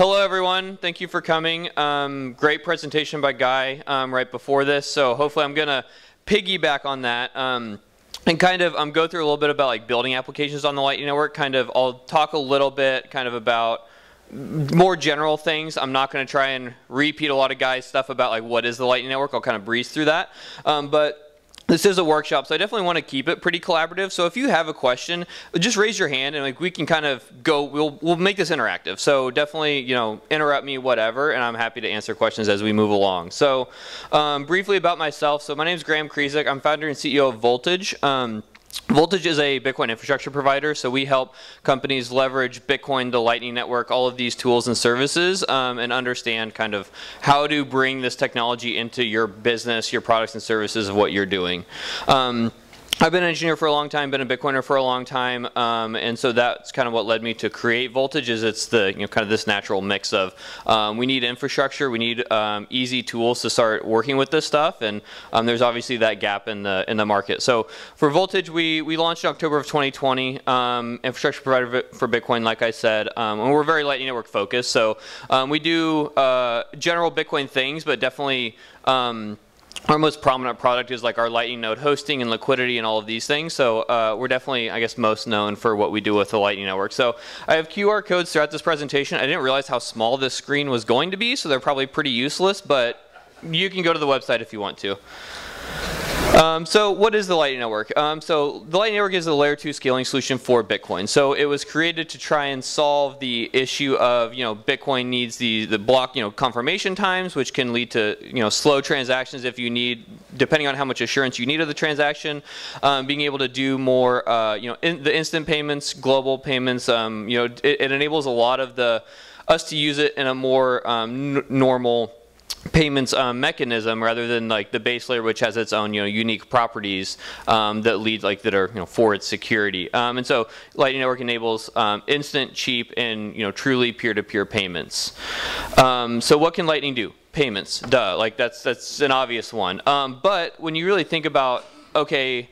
hello everyone. Thank you for coming. Um, great presentation by Guy um, right before this. So hopefully I'm gonna piggyback on that. Um, and kind of um, go through a little bit about like building applications on the Lightning Network. Kind of, I'll talk a little bit kind of about more general things. I'm not going to try and repeat a lot of guys' stuff about like what is the Lightning Network. I'll kind of breeze through that. Um, but this is a workshop, so I definitely want to keep it pretty collaborative. So if you have a question, just raise your hand and like we can kind of go. We'll we'll make this interactive. So definitely, you know, interrupt me, whatever, and I'm happy to answer questions as we move along. So um, briefly about myself. So my name is Graham Krizek. I'm founder and CEO of Voltage. Um, Voltage is a Bitcoin infrastructure provider, so we help companies leverage Bitcoin, the Lightning Network, all of these tools and services, um, and understand kind of how to bring this technology into your business, your products and services of what you're doing. Um, I've been an engineer for a long time, been a Bitcoiner for a long time, um, and so that's kind of what led me to create Voltage. Is it's the you know kind of this natural mix of um, we need infrastructure, we need um, easy tools to start working with this stuff, and um, there's obviously that gap in the in the market. So for Voltage, we we launched in October of 2020, um, infrastructure provider for Bitcoin, like I said, um, and we're very Lightning Network focused. So we do uh, general Bitcoin things, but definitely. Our most prominent product is like our Lightning Node hosting and liquidity and all of these things. So uh, we're definitely, I guess, most known for what we do with the Lightning Network. So I have QR codes throughout this presentation. I didn't realize how small this screen was going to be, so they're probably pretty useless, but you can go to the website if you want to. Um, so what is the Lightning Network? Um, so the Lightning Network is a layer 2 scaling solution for Bitcoin. So it was created to try and solve the issue of, you know, Bitcoin needs the, the block, you know, confirmation times, which can lead to, you know, slow transactions if you need, depending on how much assurance you need of the transaction. Um, being able to do more, uh, you know, in the instant payments, global payments, um, you know, it, it, enables a lot of the, us to use it in a more um, normal payments um, mechanism rather than like the base layer which has its own you know unique properties um, that lead like that are you know for its security. Um, and so lightning network enables um, instant cheap and you know truly peer-to-peer -peer payments. Um, so what can lightning do? Payments duh like that's that's an obvious one. Um, but when you really think about okay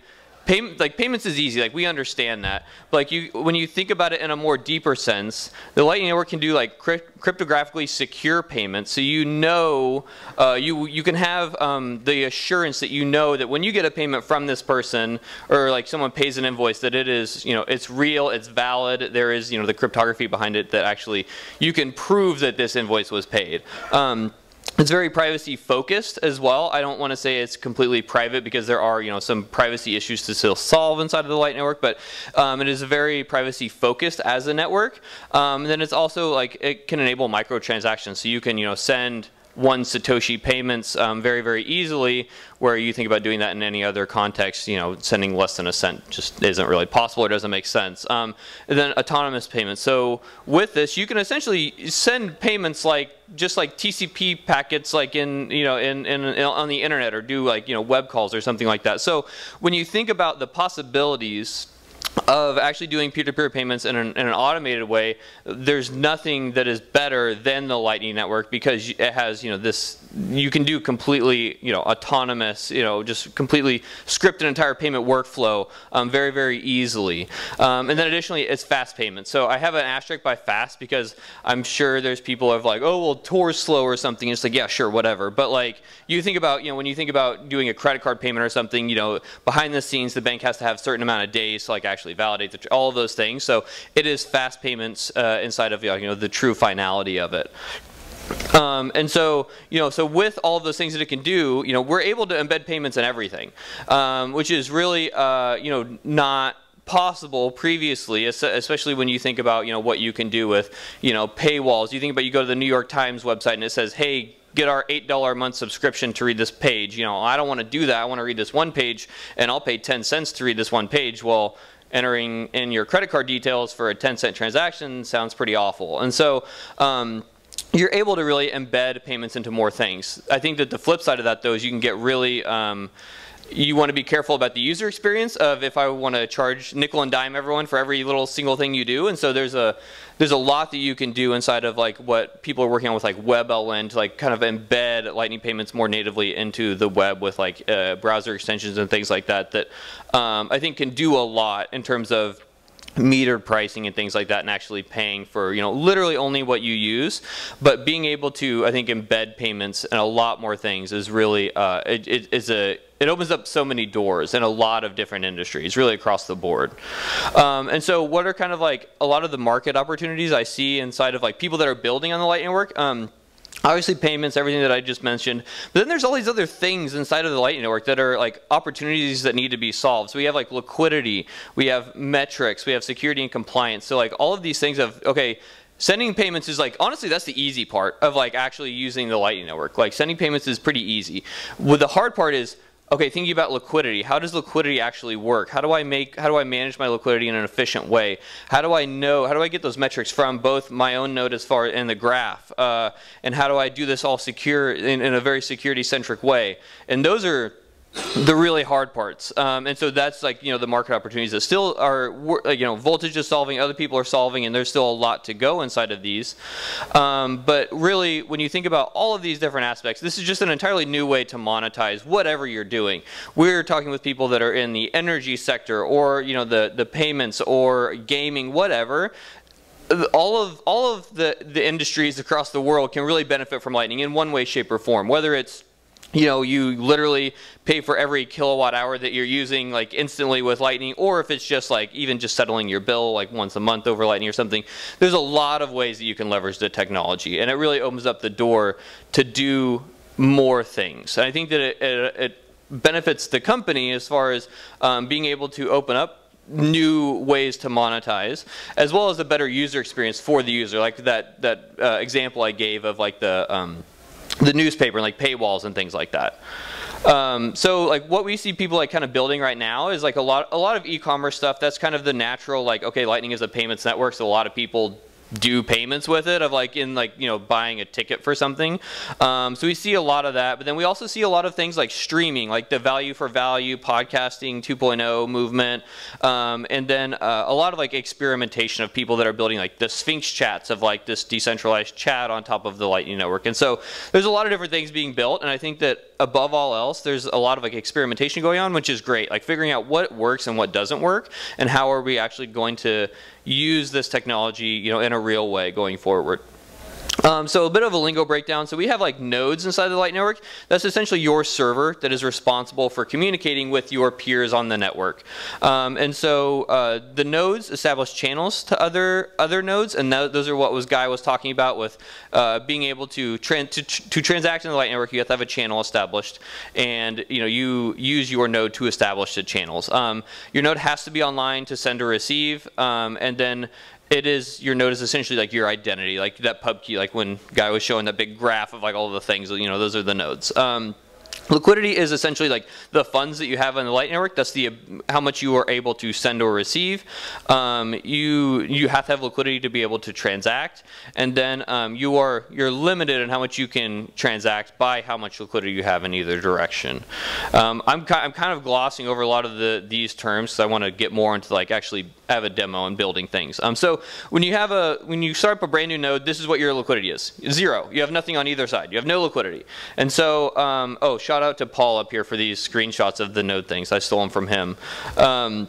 like payments is easy like we understand that. But like you when you think about it in a more deeper sense the lightning network can do like crypt cryptographically secure payments. So you know uh, you you can have um, the assurance that you know that when you get a payment from this person or like someone pays an invoice that it is you know it's real it's valid there is you know the cryptography behind it that actually you can prove that this invoice was paid. Um, it's very privacy focused as well. I don't want to say it's completely private because there are, you know, some privacy issues to still solve inside of the Lightning network, but um, it is very privacy focused as a network. Um, and then it's also like it can enable microtransactions, so you can, you know, send one Satoshi payments um, very, very easily, where you think about doing that in any other context, you know, sending less than a cent just isn't really possible or doesn't make sense. Um, and then autonomous payments. So with this, you can essentially send payments like just like TCP packets like in, you know, in, in, in, on the internet or do like, you know, web calls or something like that. So when you think about the possibilities of actually doing peer-to-peer -peer payments in an, in an, automated way, there's nothing that is better than the Lightning Network because it has, you know, this, you can do completely, you know, autonomous, you know, just completely script an entire payment workflow um, very, very easily. Um, and then additionally, it's fast payments. So I have an asterisk by fast because I'm sure there's people of like, oh, well, Tor's slow or something. It's like, yeah, sure, whatever. But like, you think about, you know, when you think about doing a credit card payment or something, you know, behind the scenes, the bank has to have a certain amount of days to like actually actually validate the, all of those things. So it is fast payments uh, inside of you know the true finality of it. Um, and so, you know, so with all those things that it can do, you know, we're able to embed payments in everything, um, which is really, uh, you know, not possible previously, especially when you think about, you know, what you can do with, you know, paywalls. You think about you go to the New York Times website and it says, hey, get our $8 a month subscription to read this page. You know, I don't want to do that. I want to read this one page and I'll pay 10 cents to read this one page. Well, entering in your credit card details for a 10 cent transaction sounds pretty awful. And so um, you're able to really embed payments into more things. I think that the flip side of that though is you can get really um, you want to be careful about the user experience of if I want to charge nickel and dime everyone for every little single thing you do. And so there's a there's a lot that you can do inside of like what people are working on with like WebLN to like kind of embed Lightning payments more natively into the web with like uh, browser extensions and things like that that um, I think can do a lot in terms of metered pricing and things like that and actually paying for you know literally only what you use but being able to i think embed payments and a lot more things is really uh, it, it is a it opens up so many doors in a lot of different industries really across the board um, and so what are kind of like a lot of the market opportunities i see inside of like people that are building on the lightning network um, obviously payments, everything that I just mentioned. But then there's all these other things inside of the Lightning Network that are like opportunities that need to be solved. So we have like liquidity, we have metrics, we have security and compliance. So like all of these things of, okay, sending payments is like, honestly, that's the easy part of like actually using the Lightning Network. Like sending payments is pretty easy. Well, the hard part is, okay, thinking about liquidity, how does liquidity actually work? How do I make, how do I manage my liquidity in an efficient way? How do I know, how do I get those metrics from both my own node as far in the graph, uh, and how do I do this all secure in, in a very security centric way? And those are the really hard parts. Um, and so that's like, you know, the market opportunities that still are, you know, Voltage is solving, other people are solving, and there's still a lot to go inside of these. Um, but really, when you think about all of these different aspects, this is just an entirely new way to monetize whatever you're doing. We're talking with people that are in the energy sector or, you know, the, the payments or gaming, whatever all of all of the the industries across the world can really benefit from lightning in one way shape or form whether it's you know, you literally pay for every kilowatt hour that you're using like instantly with Lightning, or if it's just like even just settling your bill like once a month over Lightning or something. There's a lot of ways that you can leverage the technology, and it really opens up the door to do more things. And I think that it, it, it benefits the company as far as um, being able to open up new ways to monetize, as well as a better user experience for the user, like that that uh, example I gave of like the um, the newspaper and like paywalls and things like that. Um, so like what we see people like kind of building right now is like a lot a lot of e-commerce stuff. That's kind of the natural like okay, Lightning is a payments network, so a lot of people do payments with it of like in like you know buying a ticket for something. Um, so we see a lot of that but then we also see a lot of things like streaming like the value for value podcasting 2.0 movement um, and then uh, a lot of like experimentation of people that are building like the sphinx chats of like this decentralized chat on top of the lightning network. And so there's a lot of different things being built and i think that above all else there's a lot of like experimentation going on which is great. Like figuring out what works and what doesn't work and how are we actually going to use this technology, you know, in a real way going forward. Um, so a bit of a lingo breakdown. So we have like nodes inside the Lightning Network. That's essentially your server that is responsible for communicating with your peers on the network. Um, and so uh, the nodes establish channels to other other nodes, and that, those are what was Guy was talking about with uh, being able to, to, to transact in the Lightning Network. You have to have a channel established, and you know you use your node to establish the channels. Um, your node has to be online to send or receive, um, and then it is your node is essentially like your identity, like that pub key, like when guy was showing that big graph of like all the things, you know, those are the nodes. Um, Liquidity is essentially like the funds that you have on the Lightning Network. That's the how much you are able to send or receive. Um, you you have to have liquidity to be able to transact, and then um, you are you're limited in how much you can transact by how much liquidity you have in either direction. Um, I'm I'm kind of glossing over a lot of the these terms because I want to get more into like actually have a demo and building things. Um, so when you have a when you start up a brand new node, this is what your liquidity is: zero. You have nothing on either side. You have no liquidity. And so um, oh, shout out to Paul up here for these screenshots of the node things. I stole them from him. Um,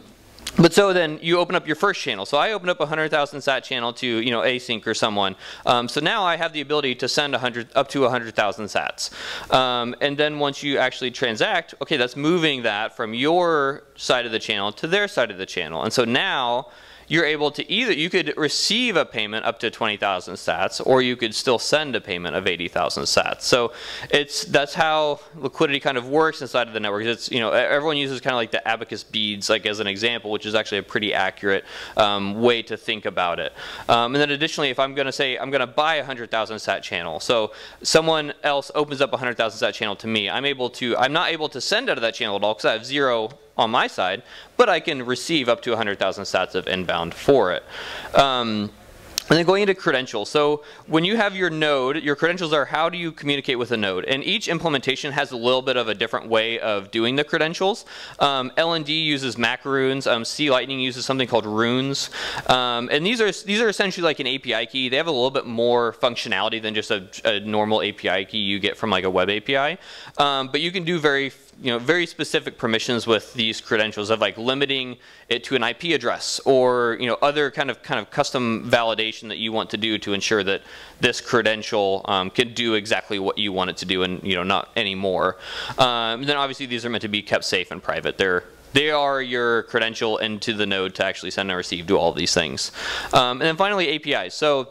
but so then you open up your first channel. So I opened up a 100,000 sat channel to you know ACINQ or someone. Um, so now I have the ability to send 100 up to 100,000 sats. Um, and then once you actually transact, okay, that's moving that from your side of the channel to their side of the channel. And so now you're able to either, you could receive a payment up to 20,000 sats, or you could still send a payment of 80,000 sats. So it's, that's how liquidity kind of works inside of the network. It's, you know, everyone uses kind of like the abacus beads like as an example, which is actually a pretty accurate um, way to think about it. Um, and then additionally, if I'm going to say, I'm going to buy a 100,000 sat channel, so someone else opens up a 100,000 sat channel to me, I'm able to, I'm not able to send out of that channel at all because I have zero on my side, but I can receive up to 100,000 sats of inbound for it. Um, and then going into credentials. So when you have your node, your credentials are how do you communicate with a node? And each implementation has a little bit of a different way of doing the credentials. Um, LND uses macaroons. Um, C Lightning uses something called runes. Um, and these are these are essentially like an API key. They have a little bit more functionality than just a, a normal API key you get from like a web API. Um, but you can do very you know very specific permissions with these credentials of like limiting it to an IP address or you know other kind of kind of custom validation that you want to do to ensure that this credential um, can do exactly what you want it to do and you know not anymore. Um, then obviously these are meant to be kept safe and private. They're they are your credential into the node to actually send and receive, do all these things. Um, and then finally APIs. So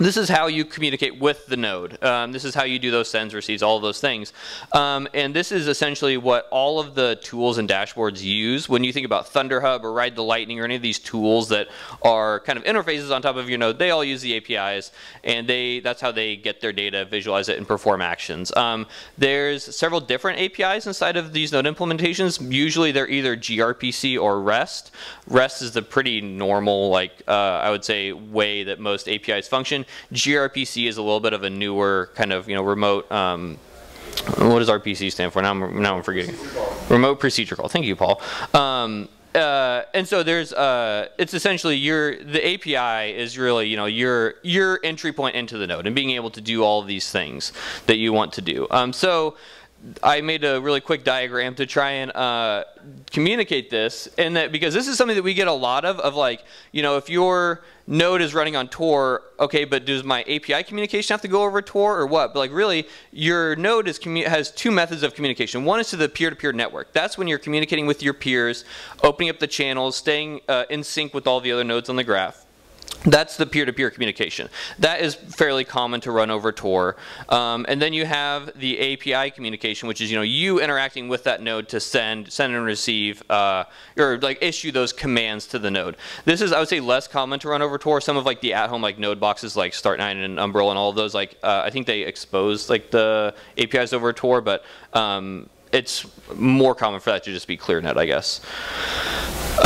this is how you communicate with the node. Um, this is how you do those sends, receives, all of those things. Um, and this is essentially what all of the tools and dashboards use when you think about ThunderHub or Ride the Lightning or any of these tools that are kind of interfaces on top of your node. They all use the APIs, and they that's how they get their data, visualize it, and perform actions. Um, there's several different APIs inside of these node implementations. Usually they're either gRPC or REST. REST is the pretty normal, like uh, I would say, way that most APIs function gRPC is a little bit of a newer kind of you know remote. Um, what does RPC stand for? Now I'm now I'm forgetting. Remote procedure call. Thank you, Paul. Um, uh, and so there's uh, it's essentially your the API is really you know your your entry point into the node and being able to do all these things that you want to do. Um, so I made a really quick diagram to try and uh, communicate this, and that because this is something that we get a lot of, of like, you know, if your node is running on Tor, okay, but does my API communication have to go over Tor or what? But like really, your node is has two methods of communication. One is to the peer-to-peer -peer network. That's when you're communicating with your peers, opening up the channels, staying uh, in sync with all the other nodes on the graph. That's the peer-to-peer -peer communication. That is fairly common to run over Tor. Um, and then you have the API communication, which is you know you interacting with that node to send, send and receive, uh, or like issue those commands to the node. This is I would say less common to run over Tor. Some of like the at-home like node boxes like Start9 and Umbrel and all of those like uh, I think they expose like the APIs over Tor, but um, it's more common for that to just be ClearNet, I guess.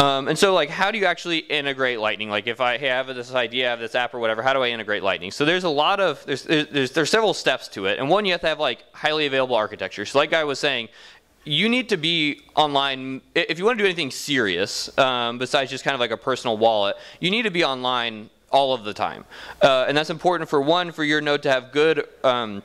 Um, and so like how do you actually integrate Lightning? Like if I have this idea, I have this app or whatever, how do I integrate Lightning? So there's a lot of, there's, there's, there's several steps to it. And one, you have to have like highly available architecture. So like I was saying, you need to be online if you want to do anything serious um, besides just kind of like a personal wallet you need to be online all of the time uh, and that's important for one for your node to have good um,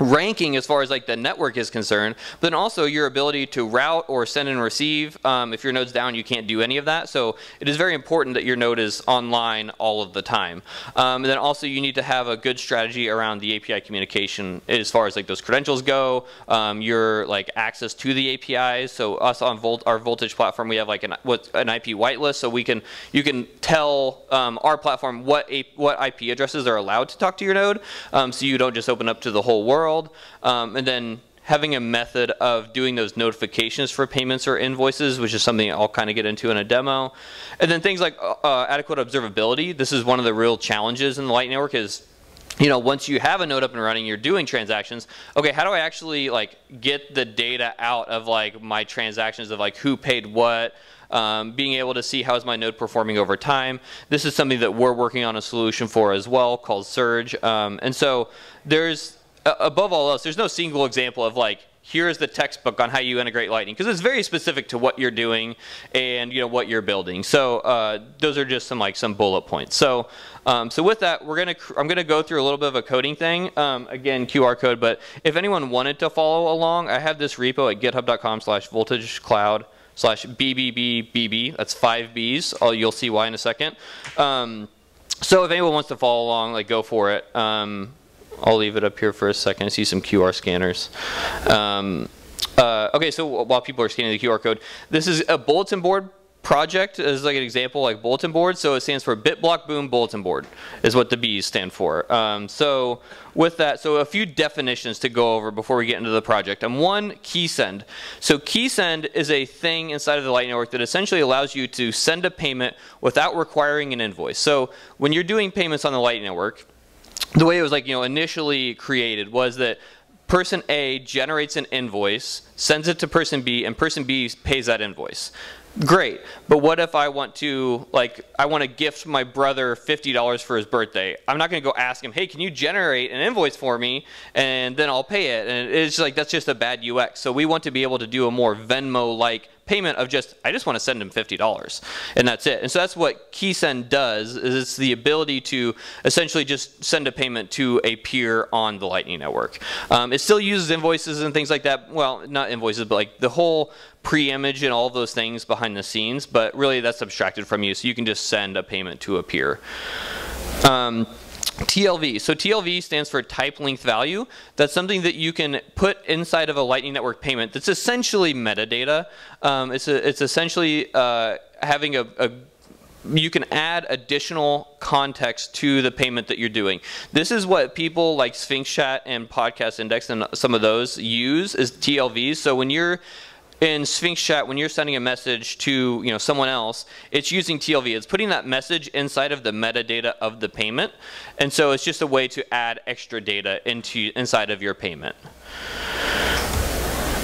ranking as far as like the network is concerned, but then also your ability to route or send and receive. Um, if your node's down, you can't do any of that. So it is very important that your node is online all of the time. Um, and then also you need to have a good strategy around the API communication as far as like those credentials go, um, your like access to the APIs. So us on Volt, our Voltage platform, we have like an, what, an IP whitelist, so we can you can tell um, our platform what a, what IP addresses are allowed to talk to your node, um, so you don't just open up to the whole world world, um, and then having a method of doing those notifications for payments or invoices, which is something I'll kind of get into in a demo. And then things like uh, uh, adequate observability. This is one of the real challenges in the Lightning Network is you know, once you have a node up and running, you're doing transactions. Okay, how do I actually like get the data out of like my transactions of like who paid what, um, being able to see how is my node performing over time. This is something that we're working on a solution for as well called Surge. Um, and so there's above all else, there's no single example of like, here's the textbook on how you integrate Lightning because it's very specific to what you're doing and you know what you're building. So uh, those are just some like some bullet points. So um, so with that, we're gonna I'm gonna go through a little bit of a coding thing. Um, again, QR code. But if anyone wanted to follow along, I have this repo at GitHub.com/slash cloud slash BBBBB. That's five B's. I'll, you'll see why in a second. Um, so if anyone wants to follow along, like go for it. Um, I'll leave it up here for a second. I see some QR scanners. Um, uh, okay, so while people are scanning the QR code, this is a bulletin board project as like an example like bulletin board. So it stands for BitBlock Boom Bulletin Board is what the B's stand for. Um, so with that so a few definitions to go over before we get into the project. And one KeySend so KeySend is a thing inside of the Lightning Network that essentially allows you to send a payment without requiring an invoice. So when you're doing payments on the Lightning Network the way it was like you know initially created was that person A generates an invoice, sends it to person B, and person B pays that invoice. Great. But what if I want to, like, I want to gift my brother $50 for his birthday? I'm not going to go ask him, hey, can you generate an invoice for me? And then I'll pay it. And it's like, that's just a bad UX. So we want to be able to do a more Venmo-like payment of just, I just want to send him $50 and that's it. And so that's what KeySend does is it's the ability to essentially just send a payment to a peer on the Lightning Network. Um, it still uses invoices and things like that. Well, not invoices, but like the whole pre-image and all those things behind the scenes, but really that's abstracted from you, so you can just send a payment to a peer. Um, TLV. So TLV stands for type length value. That's something that you can put inside of a Lightning Network payment. That's essentially metadata. Um, it's, a, it's essentially uh, having a, a you can add additional context to the payment that you're doing. This is what people like Sphinx Chat and Podcast Index and some of those use is TLVs. So when you're in Sphinx Chat, when you're sending a message to you know someone else, it's using TLV. It's putting that message inside of the metadata of the payment, and so it's just a way to add extra data into inside of your payment.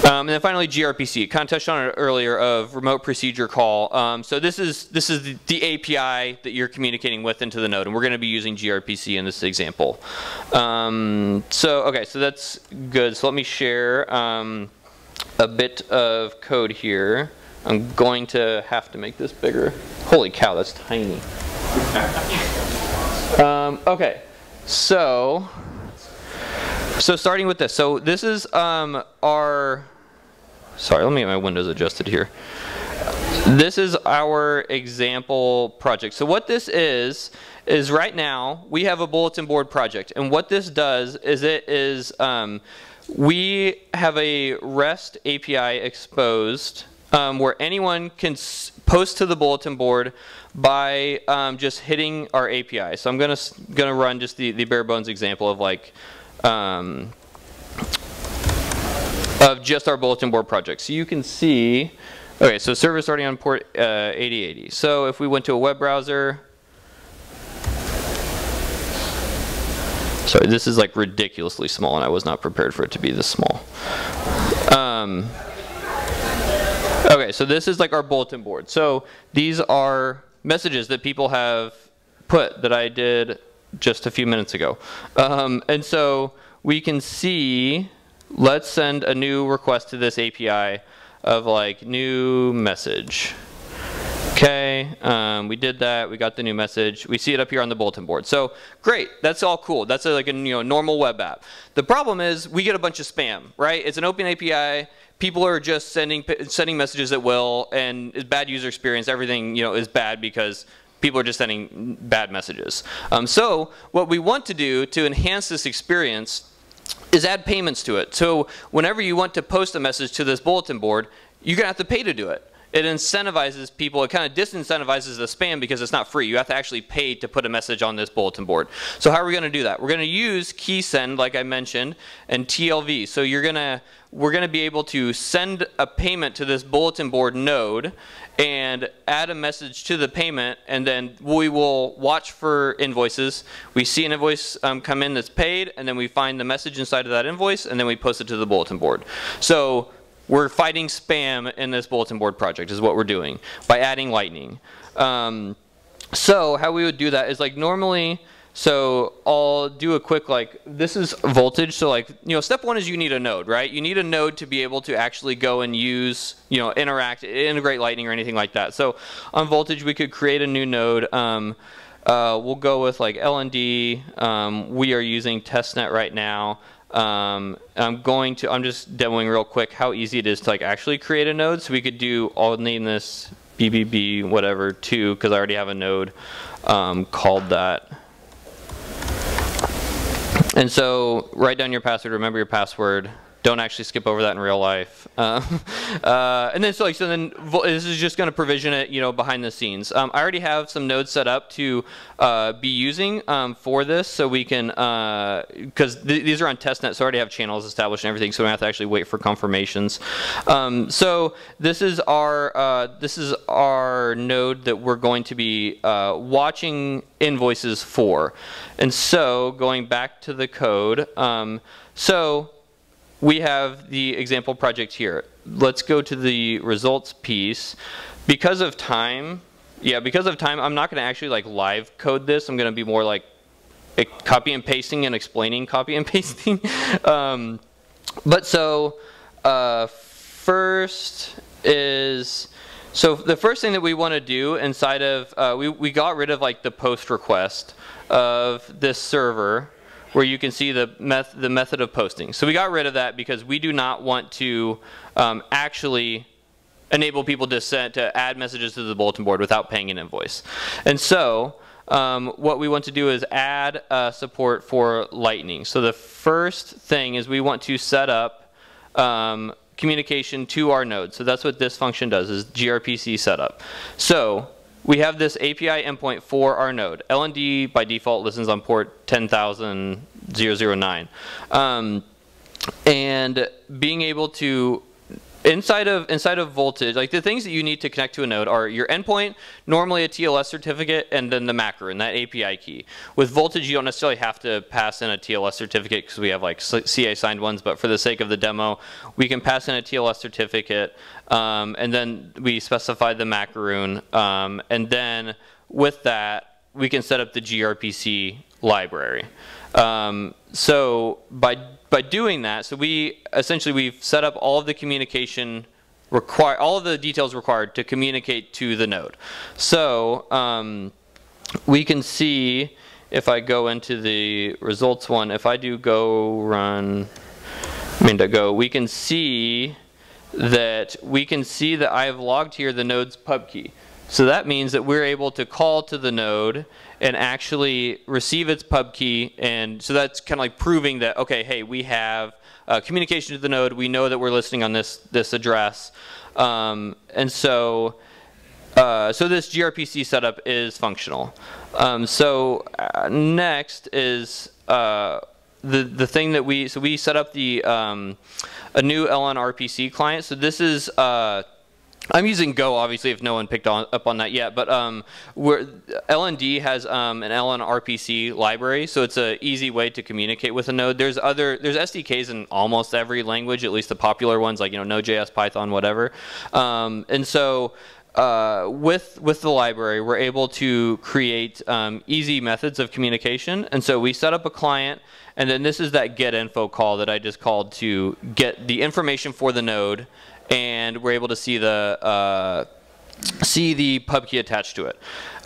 Um, and then finally, gRPC. Kind of touched on it earlier of remote procedure call. Um, so this is this is the, the, API that you're communicating with into the node, and we're going to be using gRPC in this example. Um, so okay, so that's good. So let me share. A bit of code here. I'm going to have to make this bigger. Holy cow, that's tiny. um, okay, so so starting with this. So this is um, our. Sorry, let me get my windows adjusted here. This is our example project. So what this is is right now we have a bulletin board project, and what this does is it is um, we have a REST API exposed um, where anyone can post to the bulletin board by um, just hitting our API. So I'm gonna gonna run just the, the bare bones example of like um, of just our bulletin board project. So you can see, okay, so server starting on port uh, 8080. So if we went to a web browser, Sorry, this is like ridiculously small and I was not prepared for it to be this small. Um, okay, so this is like our bulletin board. So these are messages that people have put that I did just a few minutes ago. Um, and so we can see, let's send a new request to this API of like new message. Okay, um, we did that. We got the new message. We see it up here on the bulletin board. So great, that's all cool. That's a, like a you know normal web app. The problem is we get a bunch of spam, right? It's an open API. People are just sending sending messages at will, and it's bad user experience. Everything you know is bad because people are just sending bad messages. Um, so what we want to do to enhance this experience is add payments to it. So whenever you want to post a message to this bulletin board, you're gonna have to pay to do it it incentivizes people, it kind of disincentivizes the spam because it's not free. You have to actually pay to put a message on this bulletin board. So how are we going to do that? We're going to use KeySend, like I mentioned, and TLV. So you're going to, we're going to be able to send a payment to this bulletin board node and add a message to the payment, and then we will watch for invoices. We see an invoice um, come in that's paid, and then we find the message inside of that invoice, and then we post it to the bulletin board. So we're fighting spam in this bulletin board project is what we're doing by adding lightning. Um, so how we would do that is like normally, so I'll do a quick like, this is voltage. So like, you know, step one is you need a node, right? You need a node to be able to actually go and use, you know, interact, integrate lightning or anything like that. So on voltage, we could create a new node. Um, uh, we'll go with like LND. Um, we are using testnet right now. Um, I'm going to, I'm just demoing real quick how easy it is to like actually create a node. So we could do, I'll name this BBB whatever 2 because I already have a node um, called that. And so write down your password, remember your password, don't actually skip over that in real life. Uh, uh, and then so like so then this is just going to provision it, you know, behind the scenes. Um, I already have some nodes set up to uh, be using um, for this, so we can because uh, th these are on testnet, so I already have channels established and everything, so we don't have to actually wait for confirmations. Um, so this is our uh, this is our node that we're going to be uh, watching invoices for, and so going back to the code. Um, so we have the example project here. Let's go to the results piece. because of time, yeah, because of time, I'm not going to actually like live code this. I'm going to be more like copy and pasting and explaining copy and pasting. um, but so uh, first is so the first thing that we want to do inside of uh, we we got rid of like the post request of this server where you can see the, meth the method of posting. So we got rid of that because we do not want to um, actually enable people to send to add messages to the bulletin board without paying an invoice. And so um, what we want to do is add uh, support for Lightning. So the first thing is we want to set up um, communication to our node. So that's what this function does is gRPC setup. So we have this API endpoint for our node. LND by default listens on port 10,009. Um, and being able to inside of inside of voltage like the things that you need to connect to a node are your endpoint normally a tls certificate and then the macaroon that api key. With voltage you don't necessarily have to pass in a tls certificate because we have like ca signed ones but for the sake of the demo we can pass in a tls certificate um, and then we specify the macaroon um, and then with that we can set up the grpc library um, so by by doing that, so we essentially we've set up all of the communication require all of the details required to communicate to the node. So um, we can see if I go into the results one, if I do go run, I mean to go, we can see that we can see that I have logged here the node's pub key. So that means that we're able to call to the node and actually receive its pub key. And so that's kind of like proving that, okay, hey, we have uh, communication to the node. We know that we're listening on this, this address. Um, and so, uh, so this gRPC setup is functional. Um, so uh, next is uh, the, the thing that we, so we set up the, um, a new LNRPC client. So this is uh, I'm using Go, obviously, if no one picked on, up on that yet. But um, LND has um, an LNRPC library, so it's an easy way to communicate with a node. There's other there's SDKs in almost every language, at least the popular ones like you know Node.js, Python, whatever. Um, and so uh, with with the library, we're able to create um, easy methods of communication. And so we set up a client, and then this is that get info call that I just called to get the information for the node and we're able to see the uh, see the pub key attached to it.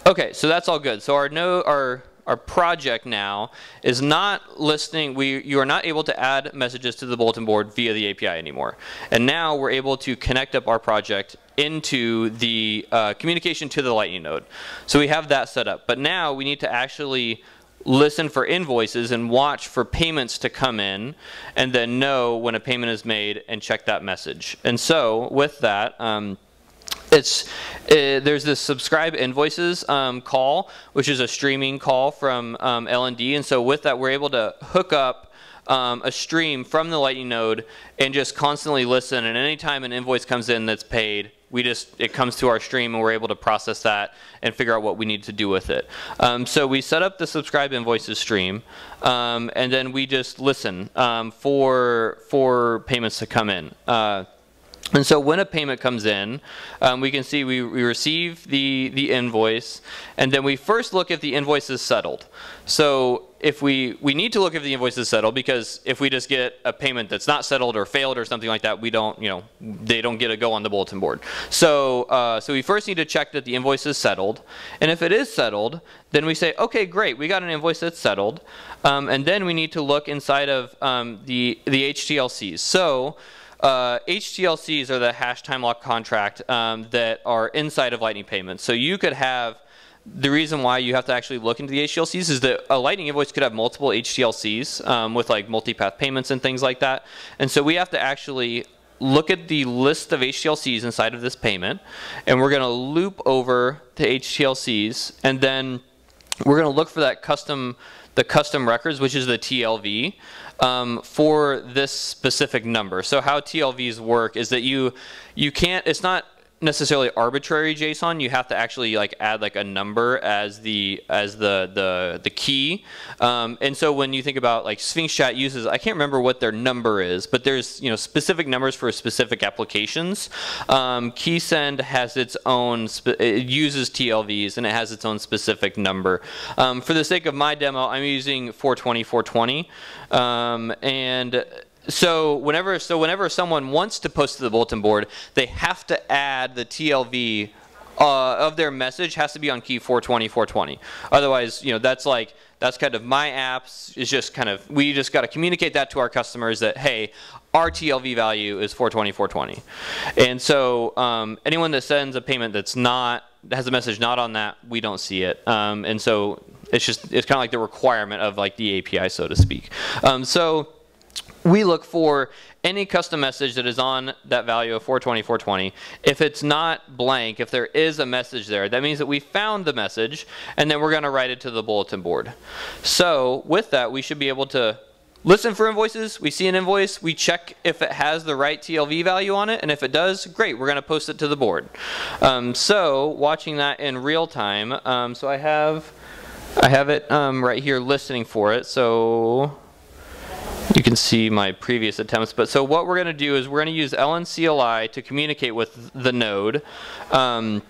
Okay, so that's all good. So our no our our project now is not listening. We you are not able to add messages to the bulletin board via the API anymore. And now we're able to connect up our project into the uh, communication to the Lightning node. So we have that set up. But now we need to actually listen for invoices and watch for payments to come in and then know when a payment is made and check that message. And so with that, um, it's uh, there's this subscribe invoices um, call, which is a streaming call from um, LND. And so with that, we're able to hook up um, a stream from the Lightning node and just constantly listen. And anytime an invoice comes in that's paid, we just it comes to our stream and we're able to process that and figure out what we need to do with it. Um, so we set up the subscribe invoices stream, um, and then we just listen um, for for payments to come in. Uh, and so when a payment comes in, um, we can see we, we receive the, the invoice, and then we first look if the invoice is settled. So if we, we need to look if the invoice is settled because if we just get a payment that's not settled or failed or something like that, we don't, you know, they don't get a go on the bulletin board. So, uh, so we first need to check that the invoice is settled. And if it is settled, then we say, okay, great, we got an invoice that's settled. Um, and then we need to look inside of um, the, the HTLCs. So, uh, HTLCs are the hash time lock contract um, that are inside of Lightning payments. So you could have the reason why you have to actually look into the HTLCs is that a Lightning invoice could have multiple HTLCs um, with like multipath payments and things like that. And so we have to actually look at the list of HTLCs inside of this payment, and we're going to loop over the HTLCs, and then we're going to look for that custom, the custom records, which is the TLV, um, for this specific number. So how TLVs work is that you, you can't, it's not necessarily arbitrary JSON. You have to actually like add like a number as the as the the the key. Um, and so when you think about like Sphinx Chat uses, I can't remember what their number is, but there's you know specific numbers for specific applications. Um, KeySend has its own. it uses TLVs and it has its own specific number. Um, for the sake of my demo, I'm using 420 420, um, and so whenever so whenever someone wants to post to the bulletin board, they have to add the TLV uh, of their message has to be on key 420 420. Otherwise, you know, that's like that's kind of my apps is just kind of we just got to communicate that to our customers that hey, our TLV value is 420 420. And so um, anyone that sends a payment that's not that has a message not on that, we don't see it. Um, and so it's just it's kind of like the requirement of like the API, so to speak. Um, so we look for any custom message that is on that value of 420, 420. If it's not blank, if there is a message there, that means that we found the message, and then we're going to write it to the bulletin board. So with that, we should be able to listen for invoices. We see an invoice. We check if it has the right TLV value on it, and if it does, great. We're going to post it to the board. Um, so watching that in real time, um, so I have, I have it um, right here listening for it. So you can see my previous attempts. But so what we're going to do is we're going to use LNCLI to communicate with the node. Um,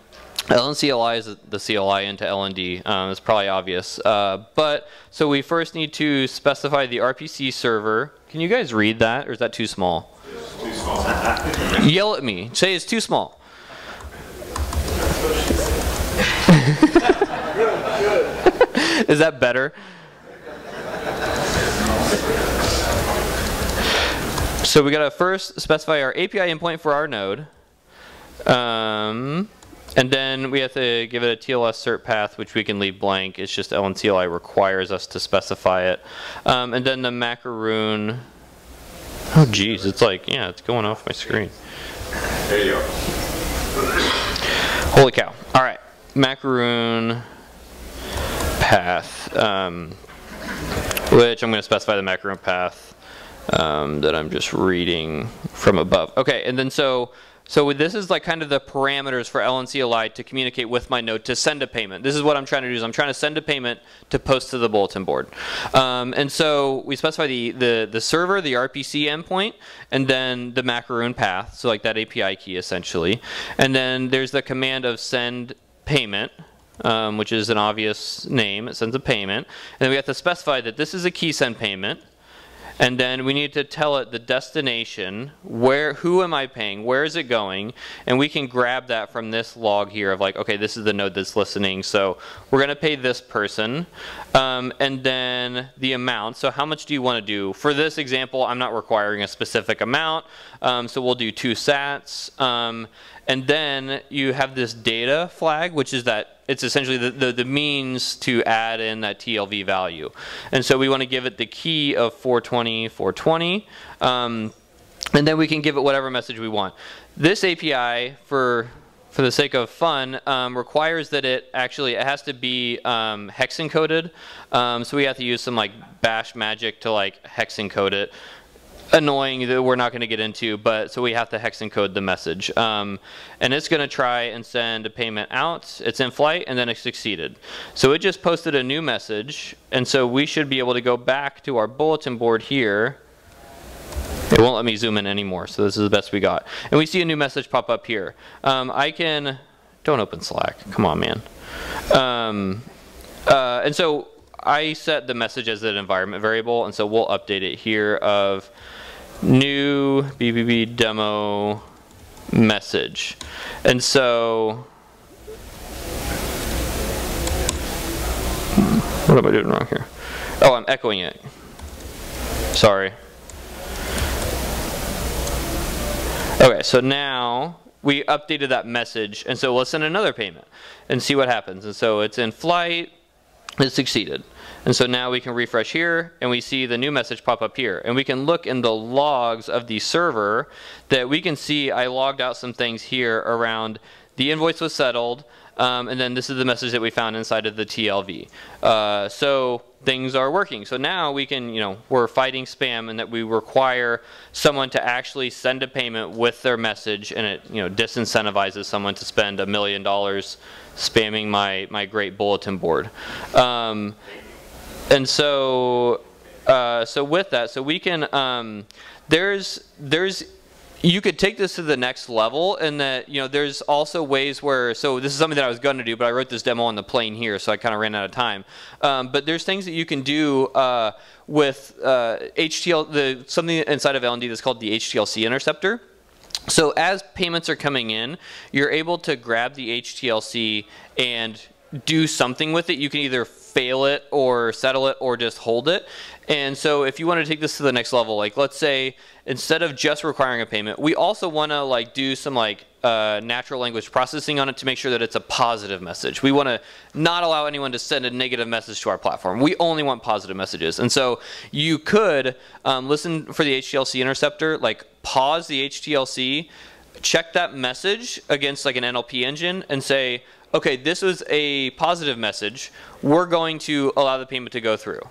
LNCLI is the CLI into LND. Um, it's probably obvious. Uh, but so we first need to specify the RPC server. Can you guys read that, or is that too small? too small. Yell at me. Say it's too small. is that better? So we got to first specify our API endpoint for our node. Um, and then we have to give it a TLS cert path, which we can leave blank. It's just LNCLI requires us to specify it. Um, and then the macaroon. Oh, geez, it's like, yeah, it's going off my screen. There you go. Holy cow. All right, macaroon path, um, which I'm going to specify the macaroon path um, that I'm just reading from above. Okay, and then so so this is like kind of the parameters for LNCLI to communicate with my node to send a payment. This is what I'm trying to do is I'm trying to send a payment to post to the bulletin board. Um, and so we specify the, the, the server, the RPC endpoint, and then the macaroon path, so like that API key essentially. And then there's the command of send payment, um, which is an obvious name. It sends a payment. And then we have to specify that this is a KeySend payment. And then we need to tell it the destination, where, who am I paying, where is it going, and we can grab that from this log here of like, okay, this is the node that's listening, so we're to pay this person, um, and then the amount. So how much do you want to do? For this example, I'm not requiring a specific amount, um, so we'll do two sats, um, and then you have this data flag, which is that it's essentially the, the, the, means to add in that TLV value. And so we want to give it the key of 420, 420. Um, and then we can give it whatever message we want. This API, for for the sake of fun, um, requires that it actually it has to be um, hex encoded. Um, so we have to use some like bash magic to like hex encode it annoying that we're not going to get into, but so we have to hex encode the message. Um, and it's going to try and send a payment out. It's in flight, and then it succeeded. So it just posted a new message, and so we should be able to go back to our bulletin board here. It won't let me zoom in anymore, so this is the best we got. And we see a new message pop up here. Um, I can, don't open Slack, come on man. Um, uh, and so I set the message as an environment variable, and so we'll update it here of new BBB demo message. And so, what am I doing wrong here? Oh, I'm echoing it. Sorry. Okay, so now we updated that message, and so let's send another payment and see what happens. And so it's in flight, it succeeded. And so now we can refresh here and we see the new message pop up here. And we can look in the logs of the server that we can see I logged out some things here around the invoice was settled, Um, and then this is the message that we found inside of the TLV. Uh, so things are working. So now we can, you know, we're fighting spam and that we require someone to actually send a payment with their message and it, you know, disincentivizes someone to spend a million dollars spamming my, my great bulletin board. Um, and so, uh, so with that, so we can, um, there's, there's you could take this to the next level and that you know there's also ways where so this is something that I was going to do but I wrote this demo on the plane here so I kind of ran out of time. Um, but there's things that you can do uh, with uh, HTL the something inside of LND that's called the HTLC interceptor. So as payments are coming in you're able to grab the HTLC and do something with it. You can either fail it or settle it or just hold it and so if you want to take this to the next level, like let's say instead of just requiring a payment, we also want to like do some like uh, natural language processing on it to make sure that it's a positive message. We want to not allow anyone to send a negative message to our platform. We only want positive messages. And so you could um, listen for the HTLC interceptor, like pause the HTLC, check that message against like an NLP engine and say, okay, this was a positive message. We're going to allow the payment to go through.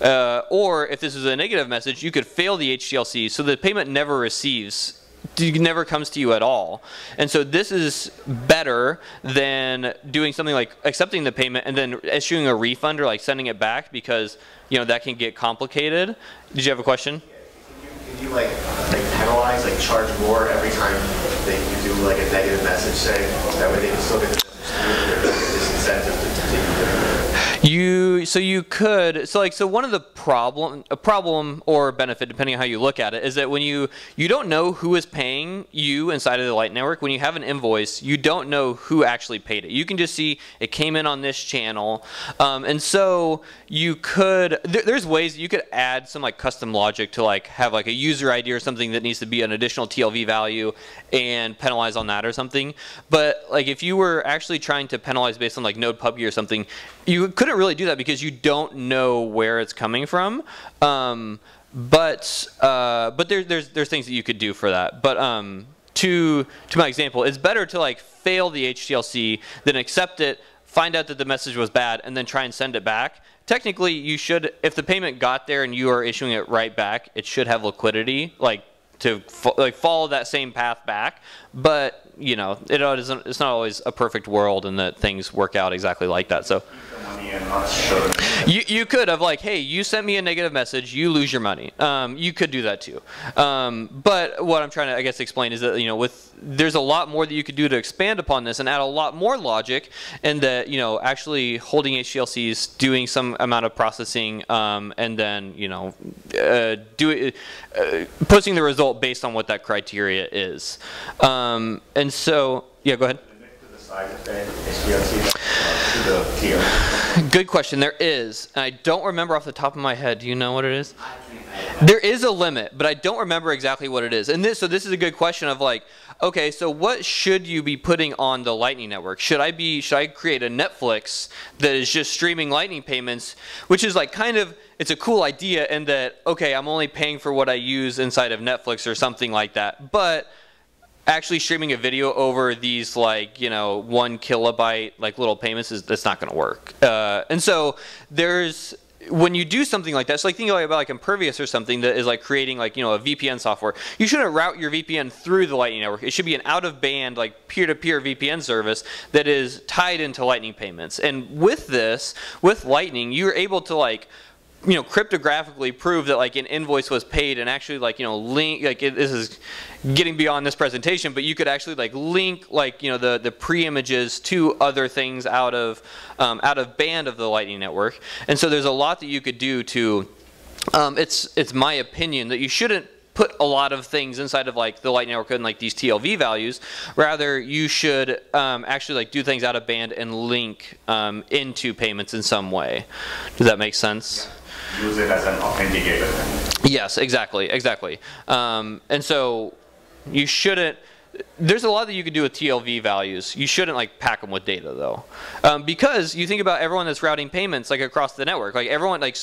Uh, or if this is a negative message, you could fail the HTLC so the payment never receives never comes to you at all. And so this is better than doing something like accepting the payment and then issuing a refund or like sending it back because you know that can get complicated. Did you have a question? Can you like, like penalize, like charge more every time they you do like a negative message, say that way they can still get the yeah you so you could so like so one of the problem a problem or benefit depending on how you look at it is that when you you don't know who is paying you inside of the light network. When you have an invoice you don't know who actually paid it. You can just see it came in on this channel. Um, and so you could there, there's ways you could add some like custom logic to like have like a user ID or something that needs to be an additional TLV value and penalize on that or something. But like if you were actually trying to penalize based on like node pubkey or something you couldn't really do that because you don't know where it's coming from. Um, but uh, but there, there's there's things that you could do for that. But um, to to my example, it's better to like fail the HTLC than accept it, find out that the message was bad, and then try and send it back. Technically, you should if the payment got there and you are issuing it right back, it should have liquidity like to fo like follow that same path back. But you know, it isn't. It's not always a perfect world, and that things work out exactly like that. So. You, you could have like, hey, you sent me a negative message, you lose your money. Um, you could do that too. Um, but what I'm trying to, I guess, explain is that you know, with there's a lot more that you could do to expand upon this and add a lot more logic, and that you know, actually holding HTLCs, doing some amount of processing, um, and then you know, uh, do uh, posting the result based on what that criteria is. Um, and so, yeah, go ahead. Good question. There is. And I don't remember off the top of my head. Do you know what it is? There is a limit, but I don't remember exactly what it is. And this, so this is a good question of like, okay, so what should you be putting on the Lightning Network? Should I be, should I create a Netflix that is just streaming Lightning payments, which is like kind of, it's a cool idea in that, okay, I'm only paying for what I use inside of Netflix or something like that. But actually streaming a video over these like you know one kilobyte like little payments is that's not going to work uh, and so there's when you do something like that, it's like thinking about like Impervious or something that is like creating like you know a VPN software. You shouldn't route your VPN through the Lightning Network. It should be an out-of-band like peer-to-peer VPN service that is tied into Lightning payments. And with this, with Lightning, you're able to like you know cryptographically prove that like an invoice was paid and actually like you know link like it, this is getting beyond this presentation but you could actually like link like you know the the pre-images to other things out of um, out of band of the lightning network. And so there's a lot that you could do to um, it's it's my opinion that you shouldn't put a lot of things inside of like the lightning network and like these TLV values. Rather you should um, actually like do things out of band and link um, into payments in some way. Does that make sense use it as an authenticator. Yes, exactly, exactly. Um, and so you shouldn't. There's a lot that you can do with TLV values. You shouldn't like pack them with data though, um, because you think about everyone that's routing payments like across the network. Like everyone, like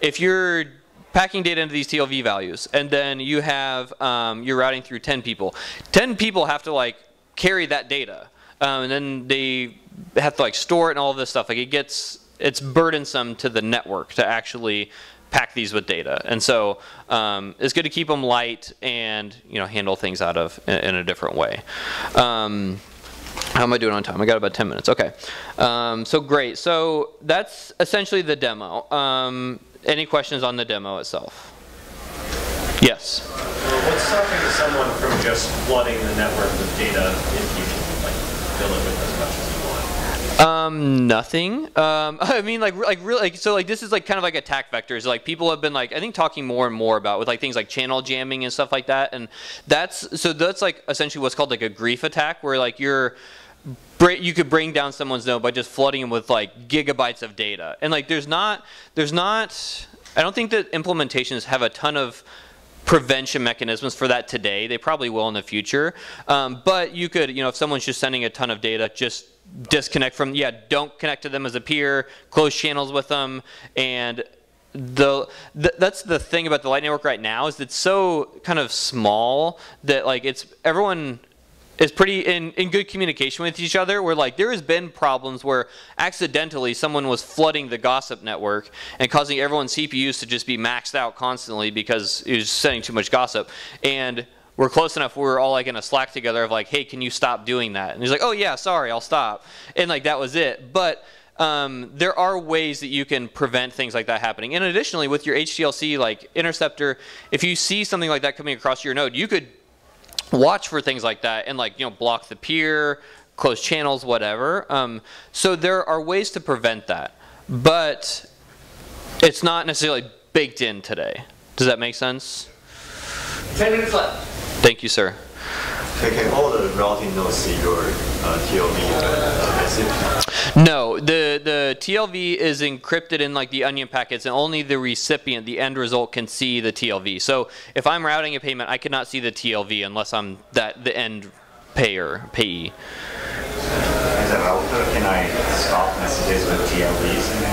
if you're packing data into these TLV values, and then you have um, you're routing through 10 people. 10 people have to like carry that data. um, and then they have to like store it and all this stuff. Like it gets it's burdensome to the network to actually pack these with data. And so um, it's good to keep them light and you know handle things out of in, in a different way. Um, how am I doing on time? I got about 10 minutes. Okay. Um, so great. So that's essentially the demo. Um, any questions on the demo itself? Yes. What's stopping someone from just flooding the network with data you can like fill it with as much as you want? Um, nothing. Um, I mean, like, like really, like, so, like, this is like kind of like attack vectors. Like, people have been like, I think, talking more and more about with like things like channel jamming and stuff like that. And that's so that's like essentially what's called like a grief attack, where like you're you could bring down someone's node by just flooding them with like gigabytes of data. And like, there's not, there's not. I don't think that implementations have a ton of prevention mechanisms for that today. They probably will in the future. Um, but you could, you know, if someone's just sending a ton of data, just disconnect from, yeah, don't connect to them as a peer, close channels with them, and the, the, that's the thing about the light network right now is it's so kind of small that like it's everyone is pretty in, in good communication with each other where like there has been problems where accidentally someone was flooding the gossip network and causing everyone's CPUs to just be maxed out constantly because it was sending too much gossip. And we're close enough we are all like in a slack together of like hey can you stop doing that? And he's like oh yeah sorry I'll stop. And like that was it. But um, there are ways that you can prevent things like that happening. And additionally, with your HTLC like interceptor, if you see something like that coming across your node, you could watch for things like that and like you know block the peer close channels whatever. Um, so there are ways to prevent that. But it's not necessarily baked in today. Does that make sense? 10 minutes left thank you sir Can, can all the routing nodes see your uh, TLV uh, message? no the the TLV is encrypted in like the onion packets and only the recipient the end result can see the TLV so if I'm routing a payment I cannot see the TLV unless I'm that the end payer payee As a router, can I stop messages with TLVs?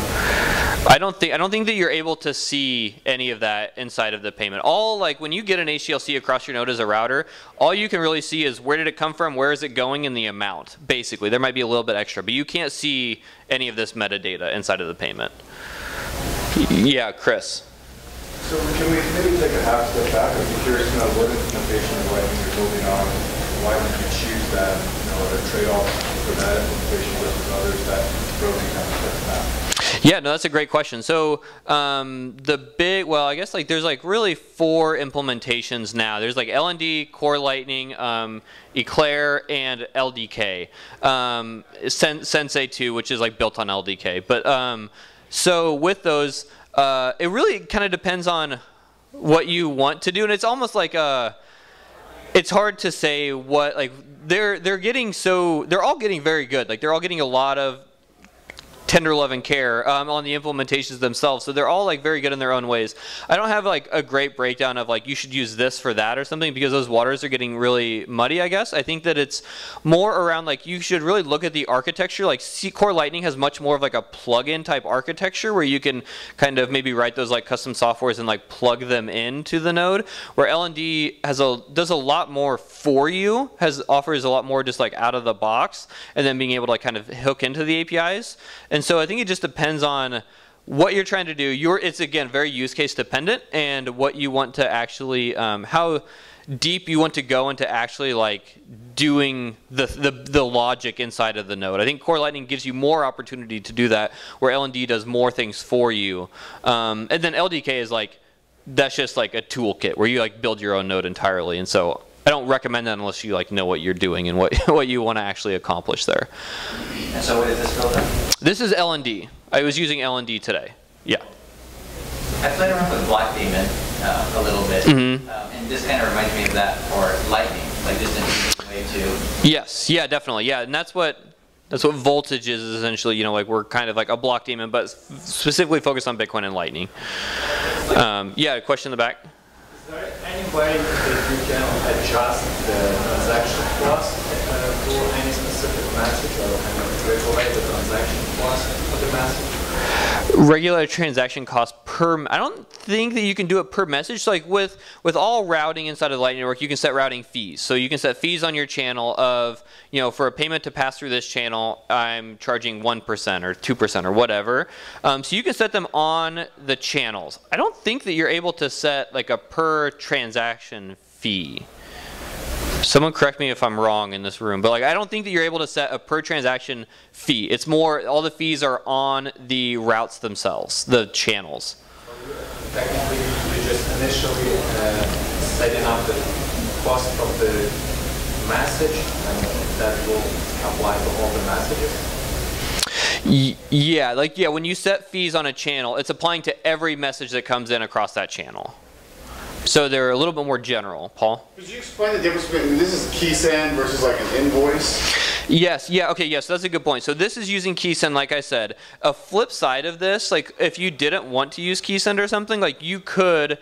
I don't think I don't think that you're able to see any of that inside of the payment. All like when you get an HTLC across your node as a router, all you can really see is where did it come from, where is it going, and the amount. Basically, there might be a little bit extra, but you can't see any of this metadata inside of the payment. Yeah, Chris. So can we maybe take a half step back? I'd be curious to know what implementation of Lightning you're building on. Why did you choose that? You know, are there trade-offs for that implementation versus others that drove you kind of step back? Yeah, no, that's a great question. So um, the big, well, I guess like there's like really four implementations now. There's like LND, Core Lightning, um, Eclair, and LDK. Um, Sen Sensei 2, which is like built on LDK. But um, so with those, uh, it really kind of depends on what you want to do, and it's almost like a it's hard to say what like they're they're getting so they're all getting very good like they're all getting a lot of tender love and care um, on the implementations themselves. So they're all like very good in their own ways. I don't have like a great breakdown of like you should use this for that or something because those waters are getting really muddy. I guess I think that it's more around like you should really look at the architecture. Like C Core Lightning has much more of like a plug-in type architecture where you can kind of maybe write those like custom softwares and like plug them into the node. Where LND has a does a lot more for you, has offers a lot more just like out of the box, and then being able to like kind of hook into the APIs. So I think it just depends on what you're trying to do. It's again very use case dependent, and what you want to actually, um, how deep you want to go into actually like doing the, the the logic inside of the node. I think Core Lightning gives you more opportunity to do that, where LND does more things for you, um, and then LDK is like that's just like a toolkit where you like build your own node entirely, and so. I don't recommend that unless you like know what you're doing and what what you want to actually accomplish there. And so what is this built? This is LND. I was using LND today. Yeah. I played around with block payment uh, a little bit, Mhm. um, and this kind of reminds me of that for Lightning, like just an easy way to. Yes. Yeah. Definitely. Yeah. And that's what that's what voltage is essentially. You know, like we're kind of like a Blockdaemon, but specifically focused on Bitcoin and Lightning. Um, yeah. Question in the back. Any way that you can adjust the transaction cost uh, for any specific message or kind of regulate the transaction cost of the message? Regular transaction cost per i don't think that you can do it per message. Like with with all routing inside of the lightning network you can set routing fees. So you can set fees on your channel of you know for a payment to pass through this channel i'm charging 1% or 2% or whatever. Um, so you can set them on the channels. I don't think that you're able to set like a per transaction fee Someone correct me if I'm wrong in this room, but like I don't think that you're able to set a per transaction fee. It's more all the fees are on the routes themselves, the channels. Technically, you just initially uh, setting up the cost of the message, and that will apply to all the messages. Y- yeah, like yeah, when you set fees on a channel, it's applying to every message that comes in across that channel. So they're a little bit more general. Paul? Could you explain the difference between, this is KeySend versus like an invoice? Yes, yeah, okay, yes, that's a good point. So this is using KeySend, like I said. A flip side of this, like if you didn't want to use KeySend or something, like you could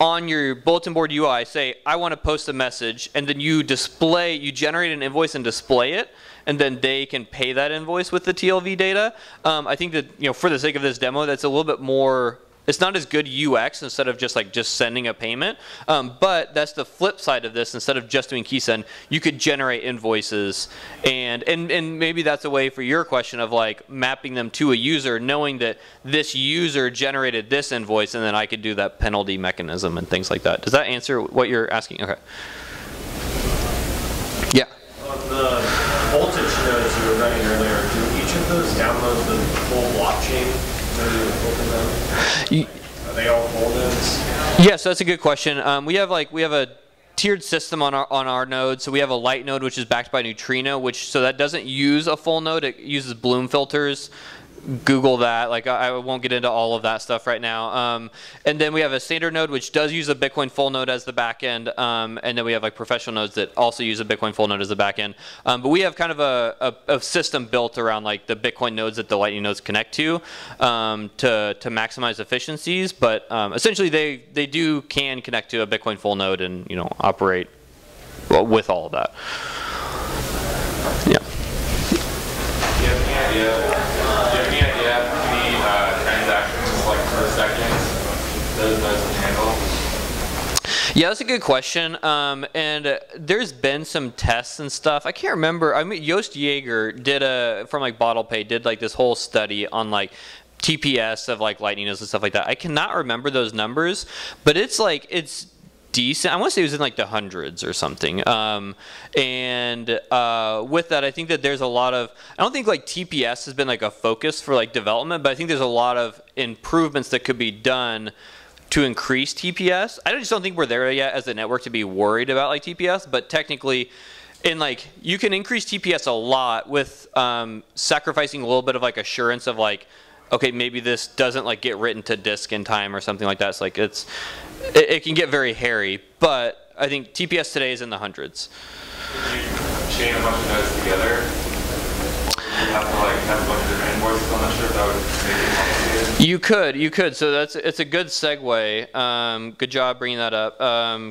on your bulletin board UI say, I want to post a message, and then you display, you generate an invoice and display it, and then they can pay that invoice with the TLV data. Um, I think that, you know, for the sake of this demo, that's a little bit more it's not as good UX instead of just like just sending a payment. Um, but that's the flip side of this. Instead of just doing KeySend, you could generate invoices, and and and maybe that's a way for your question of like mapping them to a user, knowing that this user generated this invoice, and then I could do that penalty mechanism and things like that. Does that answer what you're asking? Okay. Yeah. On the voltage nodes you were running earlier, do each of those download the full blockchain when you open them? You, Are they all full nodes? Yes, that's a good question. Um, we have like we have a tiered system on our on our node. So we have a light node which is backed by Neutrino, which so that doesn't use a full node. It uses Bloom filters. Google that. Like I, I won't get into all of that stuff right now. Um, and then we have a standard node which does use a Bitcoin full node as the backend. Um, and then we have like professional nodes that also use a Bitcoin full node as the backend. Um, but we have kind of a, a, a, system built around like the Bitcoin nodes that the Lightning nodes connect to um, to to maximize efficiencies. But um, essentially they they do can connect to a Bitcoin full node and you know operate with all of that. Yeah. Do you have any idea, do you have any idea how many uh, transactions like per second those nodes can handle? Yeah, that's a good question. Um, and uh, there's been some tests and stuff. I can't remember. I mean, Joost Jager did a from like BottlePay did like this whole study on like TPS of like lightning nodes and stuff like that. I cannot remember those numbers, but it's like it's decent. I want to say it was in like the hundreds or something. Um, and uh, with that, I think that there's a lot of. I don't think like TPS has been like a focus for like development, but I think there's a lot of improvements that could be done to increase TPS. I just don't think we're there yet as a network to be worried about like TPS, but technically. In like you can increase TPS a lot with um, sacrificing a little bit of like assurance of like okay, maybe this doesn't like get written to disk in time or something like that. It's like it's it, it can get very hairy, but I think TPS today is in the hundreds. Chain a bunch of nodes together? You could, you could. So that's it's a good segue. Um, good job bringing that up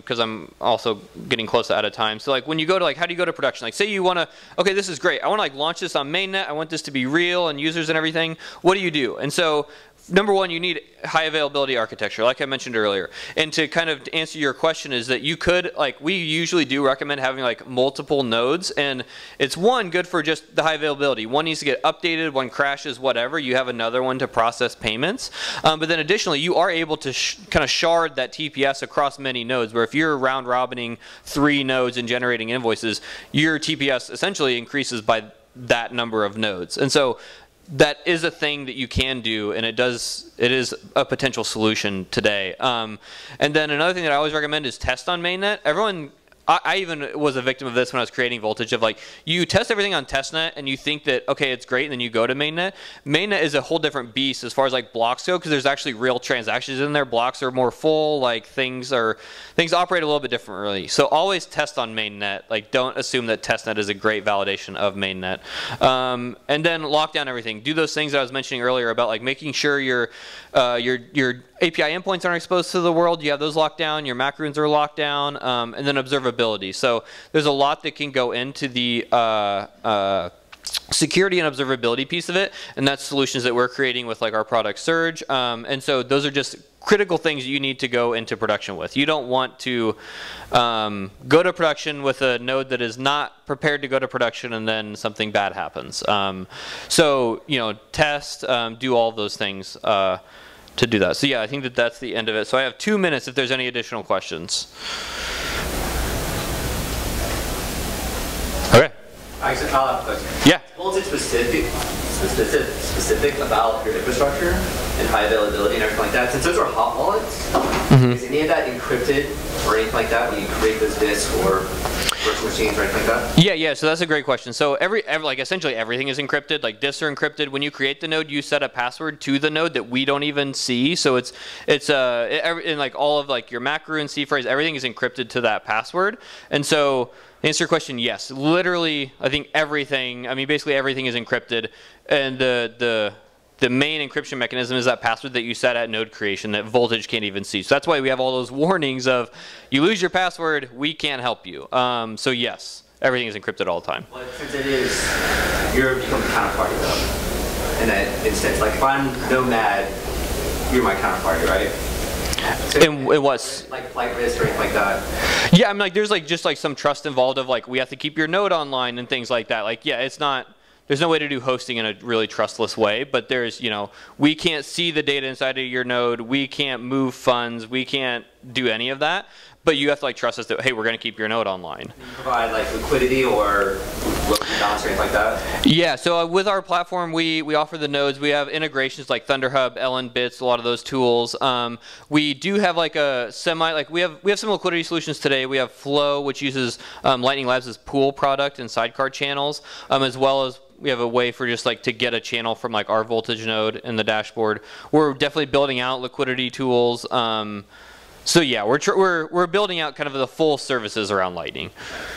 because I'm also getting close to out of time. So like when you go to like how do you go to production? Like say you want to okay this is great. I want to like launch this on mainnet. I want this to be real and users and everything. What do you do? And so number one, you need high availability architecture, like I mentioned earlier. And to kind of answer your question is that you could, like we usually do recommend having like multiple nodes. And it's one, good for just the high availability. One needs to get updated, one crashes, whatever. You have another one to process payments. Um, but then additionally, you are able to kind of shard that TPS across many nodes, where if you're round robining three nodes and generating invoices, your TPS essentially increases by that number of nodes. And so that is a thing that you can do, and it does. It is a potential solution today. Um, and then another thing that I always recommend is test on mainnet. Everyone I, I even was a victim of this when I was creating Voltage of like you test everything on testnet and you think that okay it's great and then you go to mainnet. Mainnet is a whole different beast as far as like blocks go because there's actually real transactions in there. Blocks are more full. Like things are things operate a little bit differently. So always test on mainnet. Like don't assume that testnet is a great validation of mainnet. Um, and then lock down everything. Do those things that I was mentioning earlier about like making sure your uh, your your API endpoints aren't exposed to the world. You have those locked down. Your macaroons are locked down, um, and then observability. So there's a lot that can go into the uh, uh, security and observability piece of it, and that's solutions that we're creating with like our product Surge. Um, and so those are just critical things you need to go into production with. You don't want to um, go to production with a node that is not prepared to go to production and then something bad happens. Um, so you know, test, um, do all those things uh, to do that. So yeah, I think that that's the end of it. So I have two minutes if there's any additional questions. Okay. Actually, I'll have a question. Yeah. Voltage specific, specific, specific about your infrastructure and high availability and everything like that. Since those are hot wallets, Mm-hmm. is any of that encrypted or anything like that when you create those disks or virtual machines or anything like that? Yeah, yeah. So that's a great question. So every, every like essentially everything is encrypted. Like disks are encrypted. When you create the node, you set a password to the node that we don't even see. So it's it's uh every, in like all of like your macaroon and seed phrase, everything is encrypted to that password. And so answer your question, yes, literally, I think everything. I mean, basically everything is encrypted, and the the the main encryption mechanism is that password that you set at node creation that voltage can't even see. So that's why we have all those warnings of you lose your password, we can't help you. Um, so yes, everything is encrypted all the time. Well, since it is, you're becoming counterparty though. In that instance, like if I'm Nomad, you're my counterparty, right? So, And it was like flight risk or anything like that. yeah. I'm like there's like just like some trust involved of like we have to keep your node online and things like that. Like yeah, it's not. There's no way to do hosting in a really trustless way, but there's, you know, we can't see the data inside of your node. We can't move funds. We can't do any of that. But you have to like trust us that hey, we're going to keep your node online. You provide like liquidity or balance or anything like that. Yeah, so uh, with our platform, we, we offer the nodes. We have integrations like ThunderHub, LNbits, a lot of those tools. Um, we do have like a semi, like we have we have some liquidity solutions today. We have Flow, which uses um, Lightning Labs' pool product and sidecar channels, um, as well as we have a way for just like to get a channel from like our voltage node in the dashboard. We're definitely building out liquidity tools. Um, so yeah, we're, we're we're building out kind of the full services around Lightning.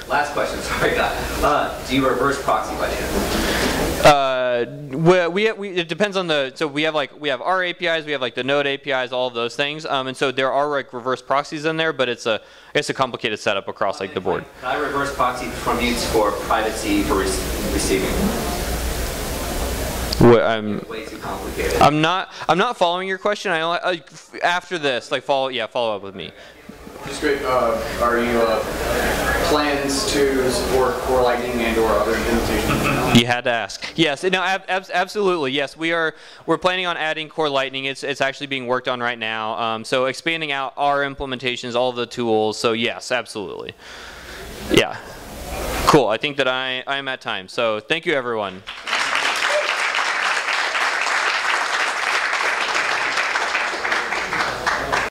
Last question, sorry, God. Uh, do you reverse proxy by chance? Uh, we, we, we, it depends on the, so we have like, we have our APIs, we have like the node APIs, all of those things. Um, and so there are like reverse proxies in there, but it's a, it's a complicated setup across like the board. Can I reverse proxy from you for privacy for rec- receiving? What, I'm, Way too complicated. I'm not, I'm not following your question. I only, like, after this, like follow, yeah, follow up with me. Just great. Uh, are you uh, plans to support Core Lightning and or other implementations? You had to ask. Yes, no, ab- ab- absolutely. Yes, we are. We're planning on adding Core Lightning. It's it's actually being worked on right now. Um, so expanding out our implementations, all the tools. So yes, absolutely. Yeah. Cool. I think that I I'm at time. So thank you, everyone.